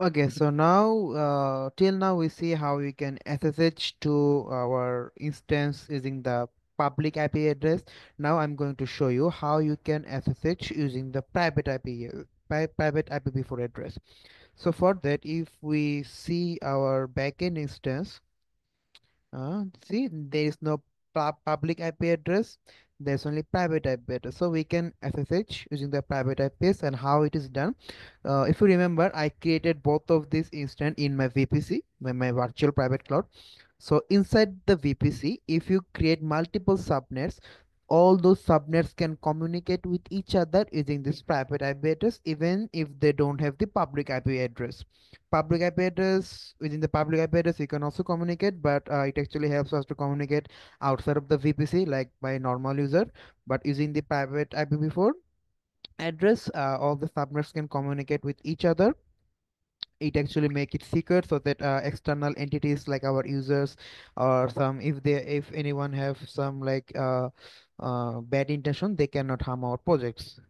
Okay, so now, uh, till now we see how we can SSH to our instance using the public IP address. Now I'm going to show you how you can SSH using the private IP, uh, private IPv4 address. So for that, if we see our backend instance, uh, see, there is no pu- public IP address. There's only private IP address. So we can SSH using the private IPs and how it is done. Uh, if you remember, I created both of these instance in my VPC, my, my virtual private cloud. So inside the VPC, if you create multiple subnets, all those subnets can communicate with each other using this private IP address, even if they don't have the public IP address. Public IP address within the public IP address you can also communicate but uh, it actually helps us to communicate outside of the VPC like by normal user. But using the private IPv4 address uh, all the subnets can communicate with each other it actually make it secret so that uh, external entities like our users or some if they if anyone have some like uh, uh, bad intention they cannot harm our projects.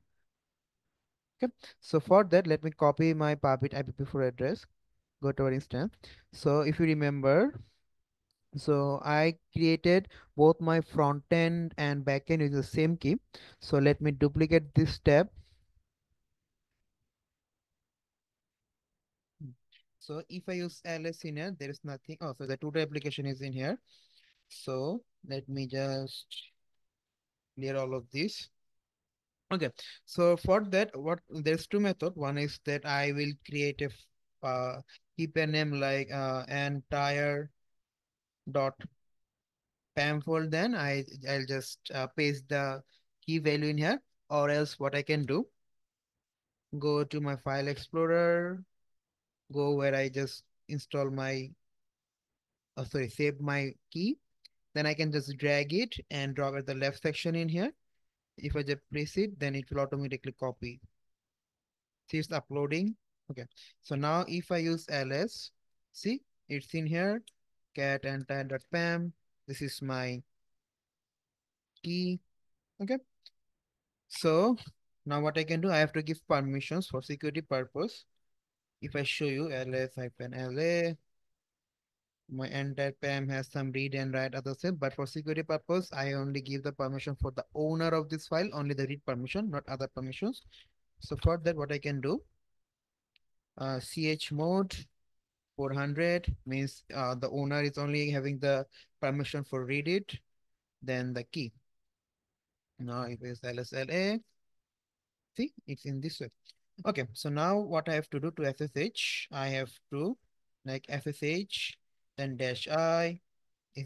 Okay. So for that let me copy my public IPv4 address. Go to our instance. So if you remember so I created both my front end and back end with the same key. So let me duplicate this tab so if I use ls in here there is nothing. Oh so the tutor application is in here. So let me just clear all of this. Okay. So for that what there's two method. One is that I will create a uh, keep a name like uh, entire dot PAM folder, then I I'll just uh, paste the key value in here or else what I can do go to my file explorer go where I just install my oh, sorry save my key. Then I can just drag it and drop at the left section in here. If I just press it then it will automatically copy. See it's uploading. Okay. So now if I use ls see it's in here. Cat entire.pam this is my key. Okay. So now what I can do, I have to give permissions for security purpose. If I show you ls hyphen la, my entire PAM has some read and write other stuff, but for security purpose, I only give the permission for the owner of this file, only the read permission, not other permissions. So for that, what I can do, uh, chmod 400 means uh, the owner is only having the permission for read it, then the key. Now if it's lsla, see, it's in this way. Okay, so now what I have to do to SSH, I have to like SSH, then dash I,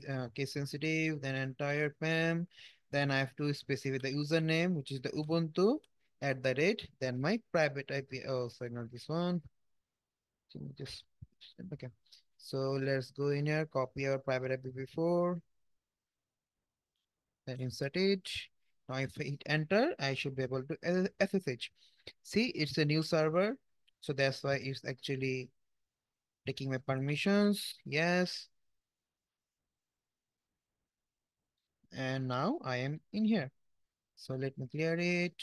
uh, case sensitive, then entire PAM, then I have to specify the username, which is the Ubuntu at the rate, then my private IP. Oh, sorry, not this one. Just okay. So let's go in here, copy our private IPv4, then insert it. Now if I hit enter, I should be able to SSH. See, it's a new server. So that's why it's actually taking my permissions. Yes. And now I am in here. So let me clear it.